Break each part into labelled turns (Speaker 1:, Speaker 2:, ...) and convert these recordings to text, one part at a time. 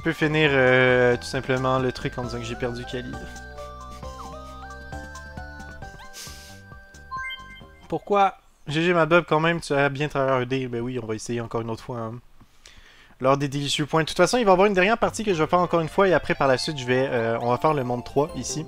Speaker 1: Tu peux finir euh, tout simplement le truc en disant que j'ai perdu Kali. Pourquoi? GG ma bub quand même, tu as bien travaillé. Ben oui, on va essayer encore une autre fois. Hein. Lors des délicieux points. De toute façon, il va y avoir une dernière partie que je vais faire encore une fois et après par la suite, je vais, euh, on va faire le monde 3 ici.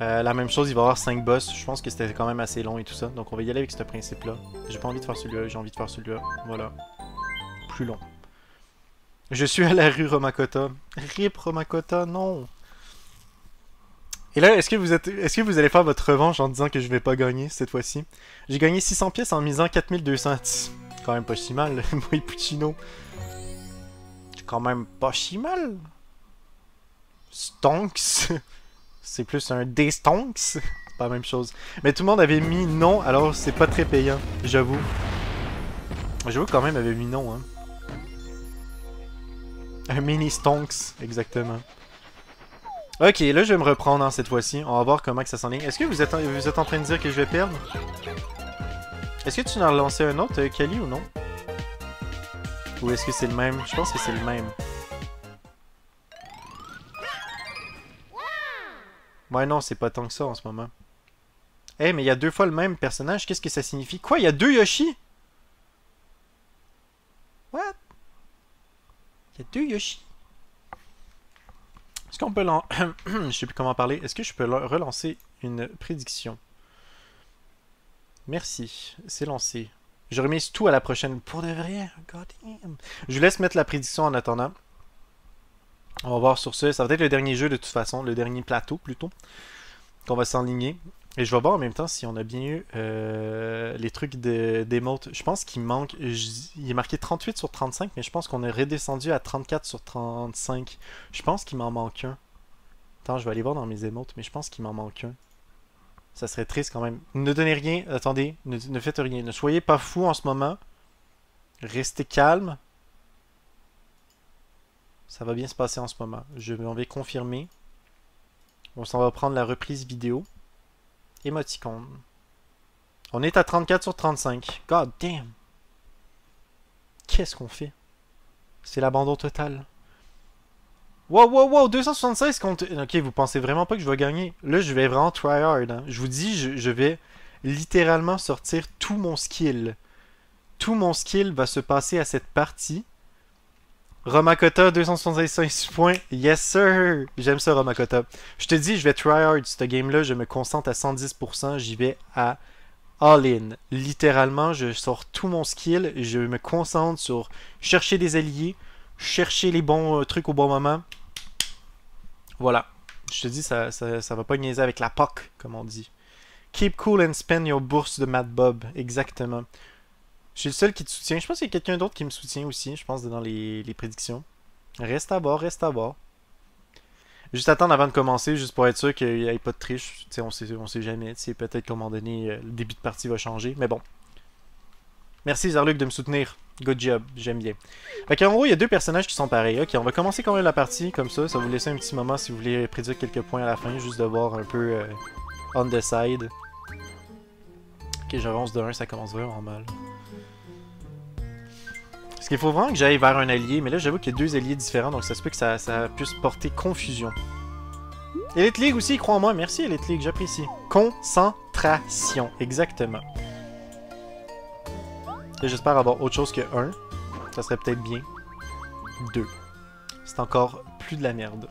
Speaker 1: Euh, la même chose, il va y avoir 5 boss. Je pense que c'était quand même assez long et tout ça. Donc on va y aller avec ce principe-là. J'ai pas envie de faire celui-là, j'ai envie de faire celui-là. Voilà. Plus long. Je suis à la rue Romakota. Rip Romakota, non. Et là, est-ce que vous êtes, est-ce que vous allez faire votre revanche en disant que je vais pas gagner cette fois-ci? J'ai gagné 600 pièces en misant 4200. Quand même pas si mal, moi Puccino. Quand même pas si mal. Stonks. C'est plus un D-Stonks. C'est pas la même chose. Mais tout le monde avait mis non, alors c'est pas très payant, j'avoue. J'avoue quand même avait mis non, hein. Mini Stonks, exactement. Ok, là je vais me reprendre cette fois-ci. On va voir comment que ça s'en est. Est-ce que vous êtes, en train de dire que je vais perdre? Est-ce que tu en as relancé un autre, euh, Kali, ou non? Ou est-ce que c'est le même? Je pense que c'est le même. Ouais, non, c'est pas tant que ça en ce moment. Eh, hey, mais il y a deux fois le même personnage. Qu'est-ce que ça signifie? Quoi Il y a deux Yoshi? What? Est-ce qu'on peut. Je sais plus comment parler. Est-ce que je peux relancer une prédiction? Merci. C'est lancé. Je remise tout à la prochaine. Pour de vrai? God damn. Je vous laisse mettre la prédiction en attendant. On va voir sur ce. Ça va être le dernier jeu de toute façon. Le dernier plateau plutôt. Qu'on va s'enligner. Et je vais voir en même temps si on a bien eu euh, les trucs d'émote. Je pense qu'il manque... Il est marqué 38 sur 35, mais je pense qu'on est redescendu à 34 sur 35. Je pense qu'il m'en manque un. Attends, je vais aller voir dans mes émotes, mais je pense qu'il m'en manque un. Ça serait triste quand même. Ne donnez rien. Attendez, ne, ne faites rien. Ne soyez pas fous en ce moment. Restez calme. Ça va bien se passer en ce moment. Je vais confirmer. On s'en va prendre la reprise vidéo. Émoticône. On est à 34 sur 35. God damn. Qu'est-ce qu'on fait? C'est l'abandon total. Wow, wow, wow, 276 contre... Ok, vous pensez vraiment pas que je vais gagner? Là, je vais vraiment try hard. Hein. Je vous dis, je, je, vais littéralement sortir tout mon skill. Tout mon skill va se passer à cette partie. Romakota, 265 points. Yes, sir! J'aime ça, Romakota. Je te dis, je vais try hard ce game-là. Je me concentre à 110%. J'y vais à all-in. Littéralement, je sors tout mon skill. Je me concentre sur chercher des alliés, chercher les bons euh, trucs au bon moment. Voilà. Je te dis, ça, ça, ça va pas niaiser avec la POC, comme on dit. Keep cool and spend your bourse de Mad Bob. Exactement. Je suis le seul qui te soutient. Je pense qu'il y a quelqu'un d'autre qui me soutient aussi, je pense, dans les, prédictions. Reste à bord, reste à bord. Juste attendre avant de commencer, juste pour être sûr qu'il n'y ait pas de triche. sais, on sait, on sait jamais. Peut-être qu'à un moment donné, euh, le début de partie va changer. Mais bon. Merci Zarluc de me soutenir. Good job, j'aime bien. Fait en gros, il y a deux personnages qui sont pareils. Ok, on va commencer quand même la partie comme ça. Ça vous laisser un petit moment si vous voulez prédire quelques points à la fin, juste de voir un peu euh, on the side. Ok, j'avance de 1, ça commence vraiment mal. Qu'il faut vraiment que j'aille vers un allié, mais là j'avoue qu'il y a deux alliés différents, donc ça se peut que ça, puisse porter confusion. Elite League aussi, crois en moi. Merci Elite League, j'apprécie. Concentration, exactement. J'espère avoir autre chose que 1. Ça serait peut-être bien. 2. C'est encore plus de la merde.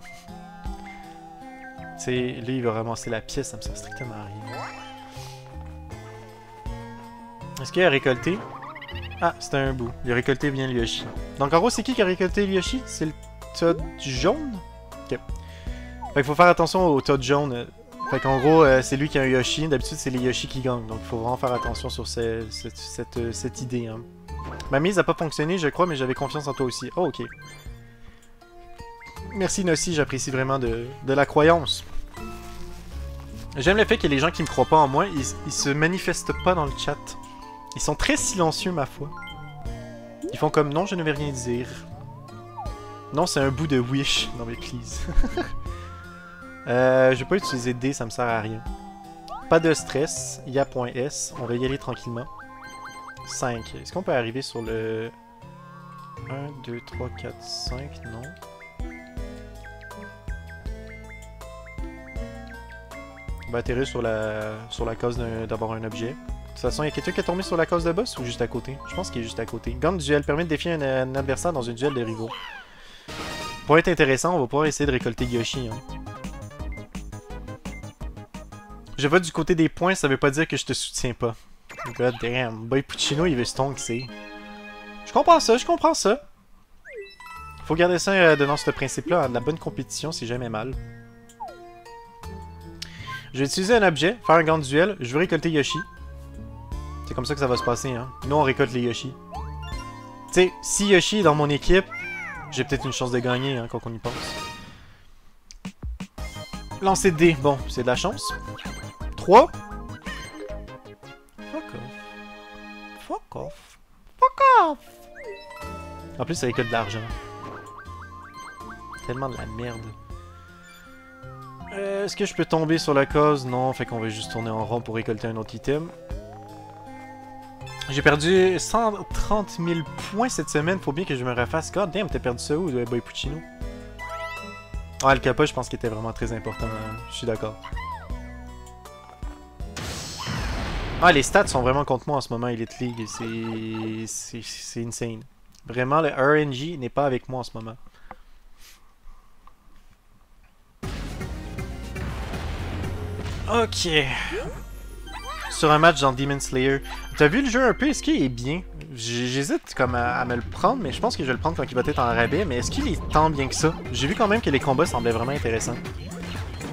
Speaker 1: Tu sais, là il va ramasser la pièce, ça me sert strictement à rien. Est-ce qu'il a récolté? Ah, c'était un bout. Il a récolté bien le Yoshi. Donc en gros, c'est qui qui a récolté le Yoshi C'est le Todd jaune? Ok. Fait qu'il faut faire attention au Todd jaune. Fait qu'en gros, euh, c'est lui qui a un Yoshi. D'habitude, c'est les Yoshi qui gagnent. Donc il faut vraiment faire attention sur cette, euh, cette, idée. Hein. Ma mise a pas fonctionné, je crois, mais j'avais confiance en toi aussi. Oh, ok. Merci Nossi, j'apprécie vraiment de, la croyance. J'aime le fait que les gens qui me croient pas en moi, ils, ils se manifestent pas dans le chat. Ils sont très silencieux, ma foi. Ils font comme non, je ne vais rien dire. Non, c'est un bout de wish. Non, mais please. euh, je vais pas utiliser D, ça me sert à rien. Pas de stress. Il y a point S. On va y aller tranquillement. 5. Est-ce qu'on peut arriver sur le... 1, 2, 3, 4, 5, non. On va atterrir sur la, sur la d'un- d'avoir un objet. De toute façon, il y a quelqu'un qui est tombé sur la case de boss ou juste à côté? Je pense qu'il est juste à côté. Gun duel permet de défier un, adversaire dans une duel de rivaux. Pour être intéressant, on va pouvoir essayer de récolter Yoshi. Hein. Je vais du côté des points, ça veut pas dire que je te soutiens pas. God damn, Boy Puccino il veut stonk, c'est. Je comprends ça, je comprends ça. Faut garder ça euh, dans ce principe-là, de la bonne compétition, c'est jamais mal. Je vais utiliser un objet, faire un grand duel, je vais récolter Yoshi. C'est comme ça que ça va se passer, hein. Nous, on récolte les Yoshi. Tu sais, si Yoshi est dans mon équipe, j'ai peut-être une chance de gagner, hein, quand on y pense. Lancer de dés, bon, c'est de la chance. 3. Fuck off. Fuck off. Fuck off. En plus, ça récolte de l'argent. Tellement de la merde. Euh, Est-ce que je peux tomber sur la cause? Non, fait qu'on va juste tourner en rond pour récolter un autre item. J'ai perdu 130 000 points cette semaine, faut bien que je me refasse. God damn, t'as perdu ça où, euh, Boy Puccino? Ah, le capa, je pense qu'il était vraiment très important, hein. je suis d'accord. Ah, les stats sont vraiment contre moi en ce moment, Elite League, c'est... insane. Vraiment, le RNG n'est pas avec moi en ce moment. Ok. Sur un match dans Demon Slayer. T'as vu le jeu un peu? Est-ce qu'il est bien? J'hésite comme à, me le prendre, mais je pense que je vais le prendre quand il va être en rabais. Mais est-ce qu'il est tant bien que ça? J'ai vu quand même que les combats semblaient vraiment intéressants.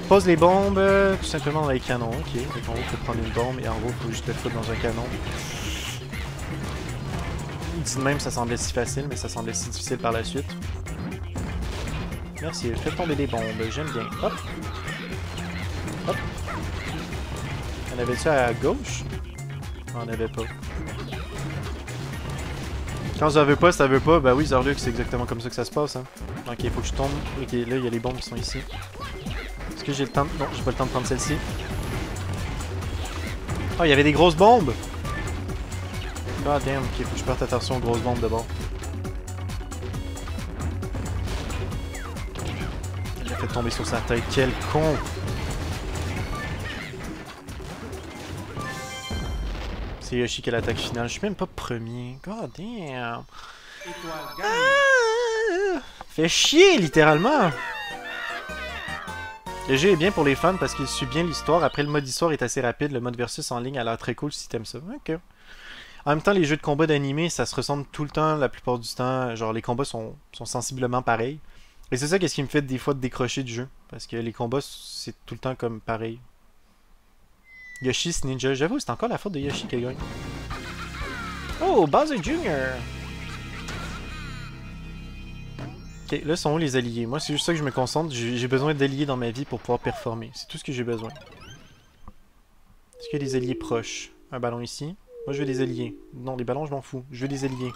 Speaker 1: Pose les bombes, euh, tout simplement dans les canons. Ok, donc en gros, faut prendre une bombe et en gros, faut juste le foutre dans un canon. Dit de même, ça semblait si facile, mais ça semblait si difficile par la suite. Merci, fais tomber des bombes, j'aime bien. Hop! On avait-tu à gauche? On n'avait pas. Quand ça veut pas, ça veut pas, bah oui, Zarlux, c'est exactement comme ça que ça se passe. Hein. Ok, faut que je tombe. Ok, là, il y a les bombes qui sont ici. Est-ce que j'ai le temps? De... Non, j'ai pas le temps de prendre celle-ci. Oh, il y avait des grosses bombes! God damn, ok, faut que je porte attention aux grosses bombes d'abord. Il a fait tomber sur sa tête, quel con! C'est Yoshi qui a l'attaque finale, je suis même pas premier. God damn! Ah! Chier, littéralement! Le jeu est bien pour les fans parce qu'il suit bien l'histoire. Après, le mode histoire est assez rapide. Le mode versus en ligne a l'air très cool si t'aimes ça. Ok. En même temps, les jeux de combat d'animé, ça se ressemble tout le temps, la plupart du temps. Genre, les combats sont, sensiblement pareils. Et c'est ça qu'est-ce qui me fait des fois décrocher du jeu. Parce que les combats, c'est tout le temps comme pareil. Yoshi's Ninja. J'avoue, c'est encore la faute de Yoshi qui. Oh, Bowser Jr. Ok, là sont où les alliés? Moi, c'est juste ça que je me concentre. J'ai besoin d'alliés dans ma vie pour pouvoir performer. C'est tout ce que j'ai besoin. Est-ce qu'il y a des alliés proches? Un ballon ici. Moi, je veux des alliés. Non, les ballons, je m'en fous. Je veux des alliés.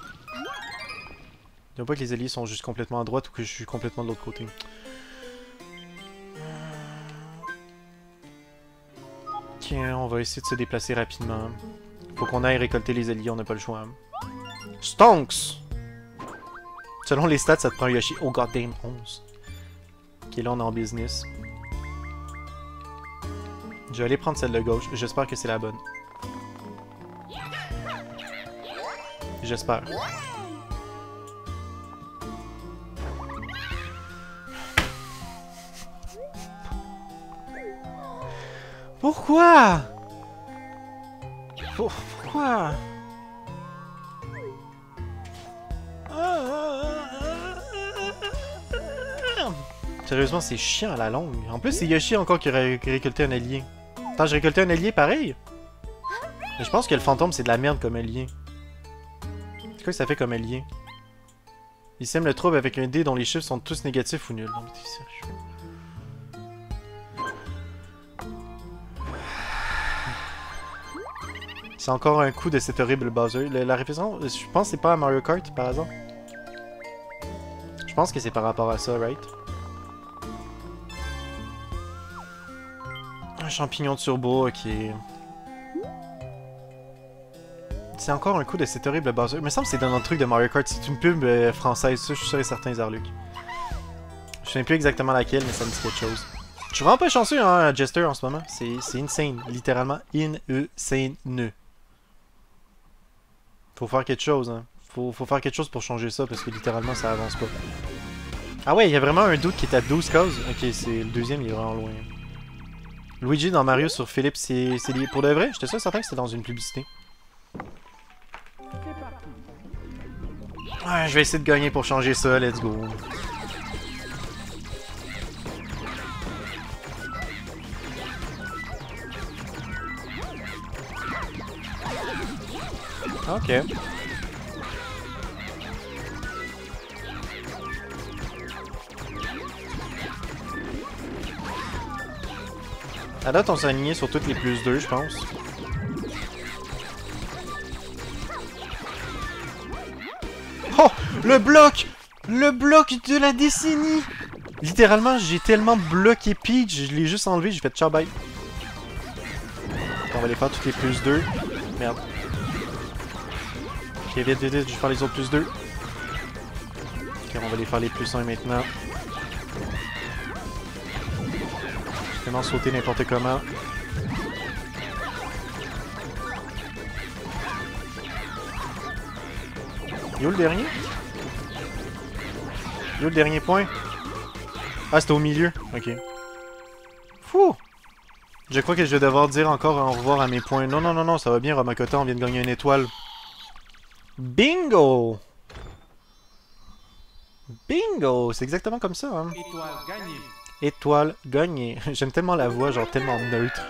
Speaker 1: Ne pas que les alliés sont juste complètement à droite ou que je suis complètement de l'autre côté. On va essayer de se déplacer rapidement. Faut qu'on aille récolter les alliés, on n'a pas le choix. Stonks! Selon les stats, ça te prend Yoshi. Oh goddamn, 11. Ok, là on est en business. Je vais aller prendre celle de gauche. J'espère que c'est la bonne. J'espère. Pourquoi? Pour- Pourquoi? Sérieusement, c'est chiant à la longue. En plus, c'est Yoshi encore qui a ré- qui a récolté un allié. Attends, j'ai récolté un allié pareil? Je pense que le fantôme, c'est de la merde comme allié. C'est quoi que ça fait comme allié Il sème le trouble avec un dé dont les chiffres sont tous négatifs ou nuls. C'est encore un coup de cet horrible Bowser. La référence, je pense que c'est pas à Mario Kart par hasard. Je pense que c'est par rapport à ça, right? Un champignon de turbo, ok. C'est encore un coup de cet horrible buzzer. Il me semble que c'est dans notre truc de Mario Kart. C'est une pub euh, française, ça, je suis sûr et certain, Zarluc. Je sais plus exactement laquelle, mais ça me dit quelque chose. Je suis vraiment pas chanceux, hein, Jester, en ce moment. C'est insane. Littéralement, in-e-sane. Faut faire quelque chose, hein. Faut, faire quelque chose pour changer ça, parce que littéralement, ça avance pas. Ah ouais, il y a vraiment un doute qui est à 12 causes. Ok, c'est le deuxième, il est vraiment loin. Luigi dans Mario sur Philippe, c'est pour de vrai? J'étais sûr certain que c'était dans une publicité. Ouais, je vais essayer de gagner pour changer ça, let's go. Ok. À date, on s'est aligné sur toutes les plus 2, je pense. Oh! Le bloc! Le bloc de la décennie! Littéralement, j'ai tellement bloqué Peach, je l'ai juste enlevé, j'ai fait ciao bye. On va aller faire toutes les plus 2. Merde. Ok, vite, vite, vite, je vais faire les autres plus 2. Ok, on va aller faire les plus 1 maintenant. Tellement sauter n'importe comment. Yo le dernier? Yo le dernier point? Ah, c'était au milieu. Ok. Fou! Je crois que je vais devoir dire encore au revoir à mes points. Non, non, non, non, ça va bien, Romakota, on vient de gagner une étoile. Bingo! Bingo! C'est exactement comme ça, hein.
Speaker 2: Étoile gagnée.
Speaker 1: Étoile gagnée. J'aime tellement la voix, genre tellement neutre.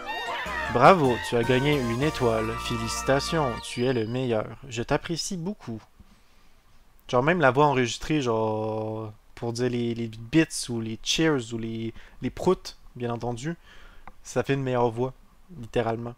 Speaker 1: Bravo, tu as gagné une étoile. Félicitations, tu es le meilleur. Je t'apprécie beaucoup. Genre même la voix enregistrée, genre pour dire les, les bits ou les cheers ou les, les proutes, bien entendu, ça fait une meilleure voix, littéralement.